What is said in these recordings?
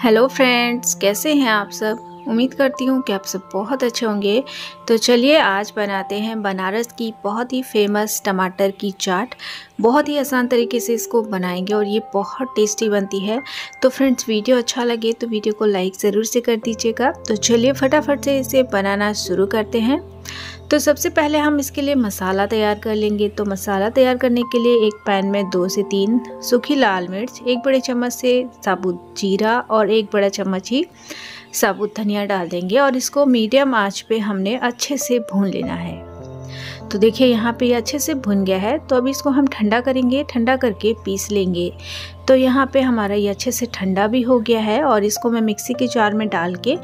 Hello friends, कैसे हैं आप सब? उम्मीद करती हूँ कि आप सब बहुत अच्छे होंगे। तो चलिए, आज बनाते हैं बनारस की बहुत ही फ़ेमस टमाटर की चाट। बहुत ही आसान तरीके से इसको बनाएँगे और ये बहुत टेस्टी बनती है। तो फ्रेंड्स, वीडियो अच्छा लगे तो वीडियो को लाइक ज़रूर से कर दीजिएगा। तो चलिए फटाफट से इसे बनाना शुरू करते हैं। तो सबसे पहले हम इसके लिए मसाला तैयार कर लेंगे। तो मसाला तैयार करने के लिए एक पैन में दो से तीन सूखी लाल मिर्च, एक बड़े चम्मच से साबुत जीरा और एक बड़ा चम्मच ही साबुत धनिया डाल देंगे और इसको मीडियम आँच पे हमने अच्छे से भून लेना है। तो देखिए, यहाँ पे ये अच्छे से भुन गया है। तो अब इसको हम ठंडा करेंगे, ठंडा करके पीस लेंगे। तो यहाँ पे हमारा ये अच्छे से ठंडा भी हो गया है और इसको मैं मिक्सी के जार में डाल के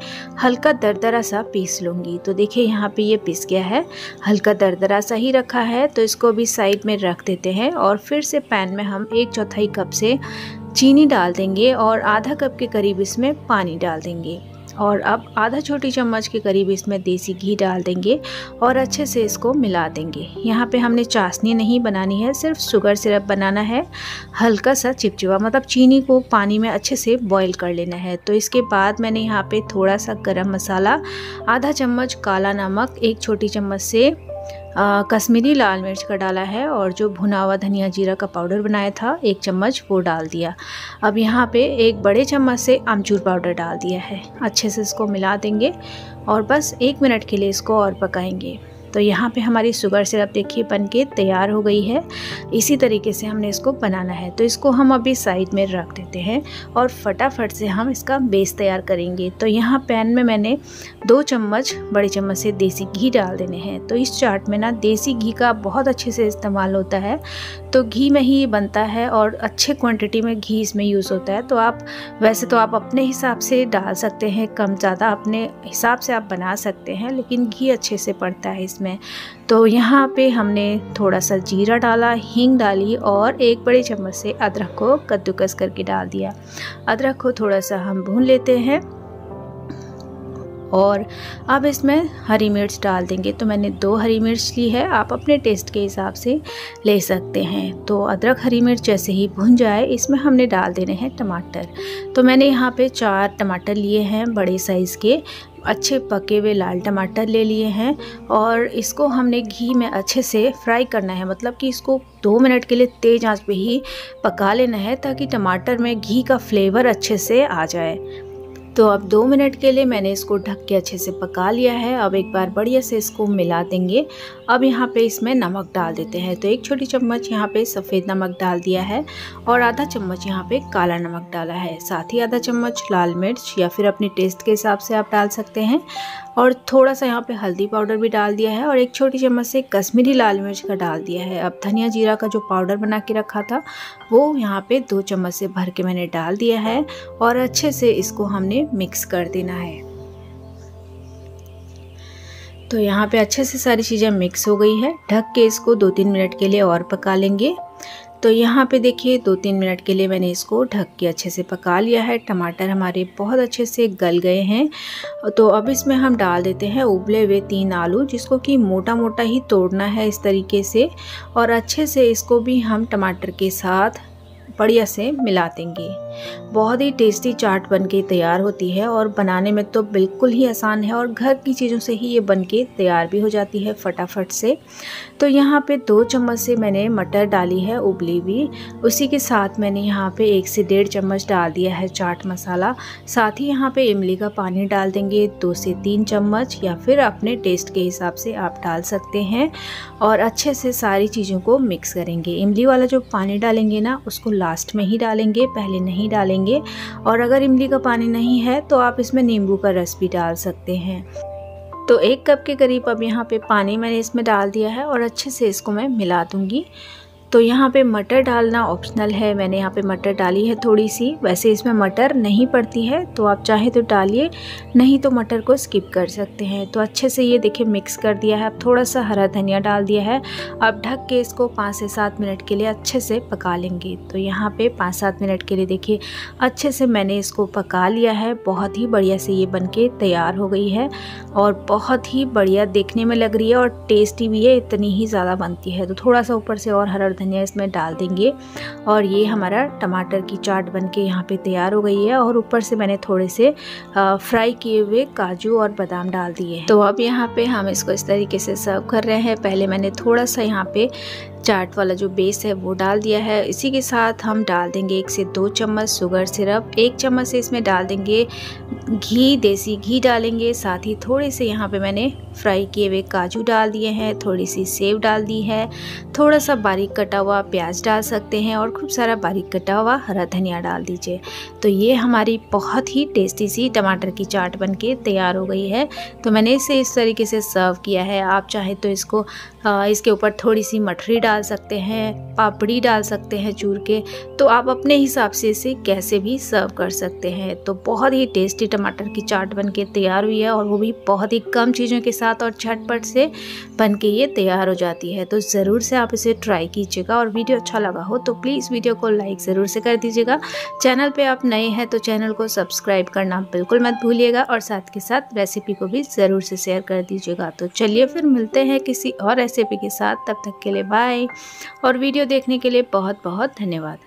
हल्का दरदरा सा पीस लूँगी। तो देखिए, यहाँ पे ये पीस गया है। हल्का दरदरा सा ही रखा है। तो इसको भी साइड में रख देते हैं और फिर से पैन में हम एक चौथाई कप से चीनी डाल देंगे और आधा कप के करीब इसमें पानी डाल देंगे। और अब आधा छोटी चम्मच के करीब इसमें देसी घी डाल देंगे और अच्छे से इसको मिला देंगे। यहाँ पे हमने चाशनी नहीं बनानी है, सिर्फ़ शुगर सिरप बनाना है। हल्का सा चिपचिपा मतलब चीनी को पानी में अच्छे से बॉईल कर लेना है। तो इसके बाद मैंने यहाँ पे थोड़ा सा गरम मसाला, आधा चम्मच काला नमक, एक छोटी चम्मच से कश्मीरी लाल मिर्च का डाला है और जो भुना हुआ धनिया जीरा का पाउडर बनाया था, एक चम्मच वो डाल दिया। अब यहाँ पे एक बड़े चम्मच से आमचूर पाउडर डाल दिया है। अच्छे से इसको मिला देंगे और बस एक मिनट के लिए इसको और पकाएँगे। तो यहाँ पे हमारी शुगर सिरप देखिए बन के तैयार हो गई है। इसी तरीके से हमने इसको बनाना है। तो इसको हम अभी साइड में रख देते हैं और फटाफट से हम इसका बेस तैयार करेंगे। तो यहाँ पैन में मैंने दो चम्मच, बड़े चम्मच से देसी घी डाल देने हैं। तो इस चाट में ना देसी घी का बहुत अच्छे से इस्तेमाल होता है। तो घी में ही बनता है और अच्छे क्वांटिटी में घी इसमें यूज़ होता है। तो आप, वैसे तो आप अपने हिसाब से डाल सकते हैं, कम ज़्यादा अपने हिसाब से आप बना सकते हैं, लेकिन घी अच्छे से पड़ता है इसमें। इसमें। तो यहाँ पे हमने थोड़ा सा जीरा डाला, हींग डाली और एक बड़े चम्मच से अदरक को कद्दूकस करके डाल दिया। अदरक को थोड़ा सा हम भून लेते हैं। और अब इसमें हरी मिर्च डाल देंगे। तो मैंने दो हरी मिर्च ली है, आप अपने टेस्ट के हिसाब से ले सकते हैं। तो अदरक, हरी मिर्च जैसे ही भुन जाए, इसमें हमने डाल देने हैं टमाटर। तो मैंने यहाँ पे चार टमाटर लिए हैं बड़े साइज़ के। अच्छे पके हुए लाल टमाटर ले लिए हैं और इसको हमने घी में अच्छे से फ्राई करना है। मतलब कि इसको दो मिनट के लिए तेज़ आँच पे ही पका लेना है ताकि टमाटर में घी का फ्लेवर अच्छे से आ जाए। तो अब दो मिनट के लिए मैंने इसको ढक के अच्छे से पका लिया है। अब एक बार बढ़िया से इसको मिला देंगे। अब यहाँ पे इसमें नमक डाल देते हैं। तो एक छोटी चम्मच यहाँ पे सफ़ेद नमक डाल दिया है और आधा चम्मच यहाँ पे काला नमक डाला है। साथ ही आधा चम्मच लाल मिर्च या फिर अपने टेस्ट के हिसाब से आप डाल सकते हैं। और थोड़ा सा यहाँ पे हल्दी पाउडर भी डाल दिया है और एक छोटी चम्मच से कश्मीरी लाल मिर्च का डाल दिया है। अब धनिया जीरा का जो पाउडर बना के रखा था, वो यहाँ पे दो चम्मच से भर के मैंने डाल दिया है और अच्छे से इसको हमने मिक्स कर देना है। तो यहाँ पे अच्छे से सारी चीज़ें मिक्स हो गई है। ढक के इसको दो तीन मिनट के लिए और पका लेंगे। तो यहाँ पे देखिए, दो तीन मिनट के लिए मैंने इसको ढक के अच्छे से पका लिया है। टमाटर हमारे बहुत अच्छे से गल गए हैं। तो अब इसमें हम डाल देते हैं उबले हुए तीन आलू, जिसको कि मोटा मोटा ही तोड़ना है इस तरीके से। और अच्छे से इसको भी हम टमाटर के साथ बढ़िया से मिला देंगे। बहुत ही टेस्टी चाट बन के तैयार होती है और बनाने में तो बिल्कुल ही आसान है और घर की चीज़ों से ही ये बन के तैयार भी हो जाती है फटाफट से। तो यहाँ पे दो चम्मच से मैंने मटर डाली है उबली हुई। उसी के साथ मैंने यहाँ पे एक से डेढ़ चम्मच डाल दिया है चाट मसाला। साथ ही यहाँ पे इमली का पानी डाल देंगे दो से तीन चम्मच या फिर अपने टेस्ट के हिसाब से आप डाल सकते हैं और अच्छे से सारी चीज़ों को मिक्स करेंगे। इमली वाला जो पानी डालेंगे ना, उसको लास्ट में ही डालेंगे, पहले नहीं डालेंगे। और अगर इमली का पानी नहीं है तो आप इसमें नींबू का रस भी डाल सकते हैं। तो एक कप के करीब अब यहाँ पे पानी मैंने इसमें डाल दिया है और अच्छे से इसको मैं मिला दूँगी। तो यहाँ पे मटर डालना ऑप्शनल है। मैंने यहाँ पे मटर डाली है थोड़ी सी वैसे इसमें मटर नहीं पड़ती है तो आप चाहे तो डालिए, नहीं तो मटर को स्किप कर सकते हैं। तो अच्छे से ये देखिए मिक्स कर दिया है। अब थोड़ा सा हरा धनिया डाल दिया है। अब ढक के इसको पाँच से सात मिनट के लिए अच्छे से पका लेंगे। तो यहाँ पर पाँच सात मिनट के लिए देखिए, अच्छे से मैंने इसको पका लिया है। बहुत ही बढ़िया से ये बन तैयार हो गई है और बहुत ही बढ़िया देखने में लग रही है और टेस्टी भी है। इतनी ही ज़्यादा बनती है। तो थोड़ा सा ऊपर से और हरा धनिया इसमें डाल देंगे और ये हमारा टमाटर की चाट बन के यहाँ पर तैयार हो गई है और ऊपर से मैंने थोड़े से फ्राई किए हुए काजू और बादाम डाल दिए तो अब यहाँ पे हम इसको इस तरीके से सर्व कर रहे हैं। पहले मैंने थोड़ा सा यहाँ पे चाट वाला जो बेस है, वो डाल दिया है। इसी के साथ हम डाल देंगे एक से दो चम्मच शुगर सिरप एक चम्मच से इसमें डाल देंगे घी, देसी घी डालेंगे। साथ ही थोड़े से यहाँ पे मैंने फ्राई किए हुए काजू डाल दिए हैं, थोड़ी सी सेव डाल दी है। थोड़ा सा बारीक कटा हुआ प्याज डाल सकते हैं और खूब सारा बारीक कटा हुआ हरा धनिया डाल दीजिए। तो ये हमारी बहुत ही टेस्टी सी टमाटर की चाट बन के तैयार हो गई है। तो मैंने इसे इस तरीके से सर्व किया है। आप चाहे तो इसको इसके ऊपर थोड़ी सी मठरी डाल सकते हैं, पापड़ी डाल सकते हैं चूर के तो आप अपने हिसाब से इसे कैसे भी सर्व कर सकते हैं। तो बहुत ही टेस्टी टमाटर की चाट बन के तैयार हुई है और वो भी बहुत ही कम चीज़ों के साथ और झटपट से बन के ये तैयार हो जाती है। तो ज़रूर से आप इसे ट्राई कीजिएगा और वीडियो अच्छा लगा हो तो प्लीज़ वीडियो को लाइक ज़रूर से कर दीजिएगा। चैनल पर आप नए हैं तो चैनल को सब्सक्राइब करना बिल्कुल मत भूलिएगा और साथ के साथ रेसिपी को भी ज़रूर से शेयर कर दीजिएगा। तो चलिए फिर मिलते हैं किसी और रेसिपी के साथ, तब तक के लिए बाय और वीडियो देखने के लिए बहुत बहुत धन्यवाद।